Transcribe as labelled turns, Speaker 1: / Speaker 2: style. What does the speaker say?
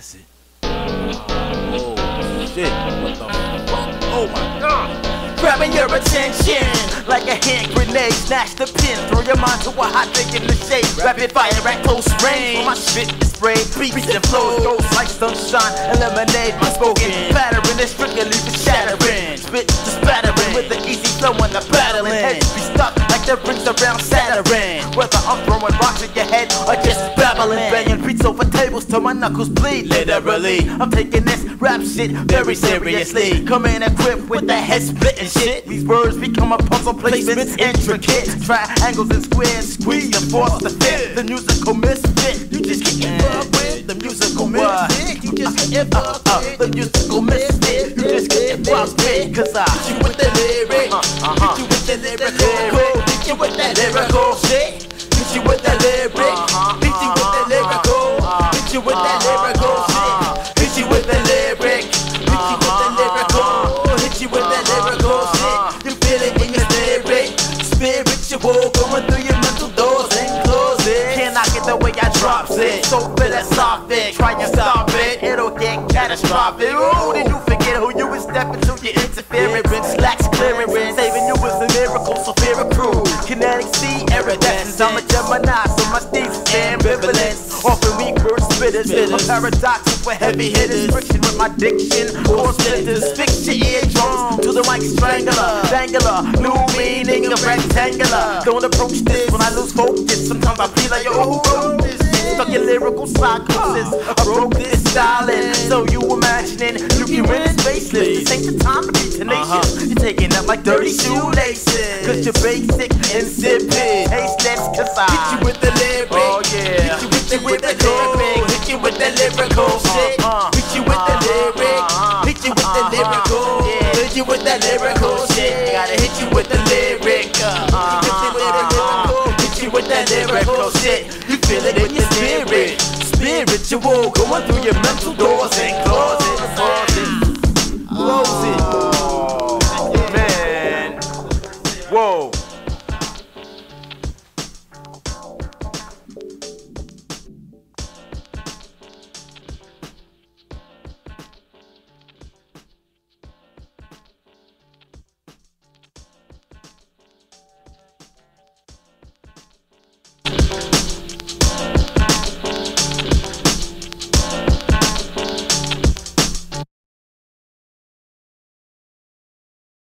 Speaker 1: That's it. Oh shit! What the fuck? Oh my god!
Speaker 2: Grabbing your attention like a hand grenade. Snatch the pin, throw your mind to a hot thing in the shade. Rapid fire at close range. My spit is spray, beats and flows, goes like sunshine. Eliminate my spoken pattern is strictly for shattering. Spit the spattering with the easy flow on the battling. Heads be stuck like the rings around Saturn. Whether I'm throwing rocks at your head or just beats over tables till my knuckles bleed. Literally, I'm taking this rap shit very seriously. Coming equipped with the head splitting shit. These words become a puzzle placements intricate. Triangles and squares, squeeze and force the fit. The musical misfit. You just get involved uh, uh, with the musical misfit. You just get involved with the musical misfit. You just get involved with. Cause I the way I drops it. So philosophic. Try and stop it. It'll get catastrophic. Ooh, did you forget who you was stepping to? Interference. Slacks clearance. Saving you was a miracle. So fear a crew. Kinetic C, iridescence. I'm a Gemini, so my steeds is ambivalence. Often weak word spitters. A paradox for heavy hitters. Friction with my diction. Core splinters. Fix your eardrums to the mic strangler. Dangler. New meaning of rectangular. Don't approach this when I lose focus. Sometimes I feel like, yo, who wrote this? Stuck in lyrical psychosis. I broke this styling. So you imagining you can win this faceless. This ain't the time to be tenacious. Uh-huh. You're taking up like dirty shoelaces. Cause you're basic, insipid, tasteless. Cause I hit you with the lyric. Oh yeah. Hit you with the, with the lyric. Hit you with the lyrical uh-huh. shit. Hit you with the lyric. Uh-huh. Hit you with the lyrical. Hit you with the lyrical spirit. Spiritual going through your mental doors and closets.